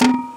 you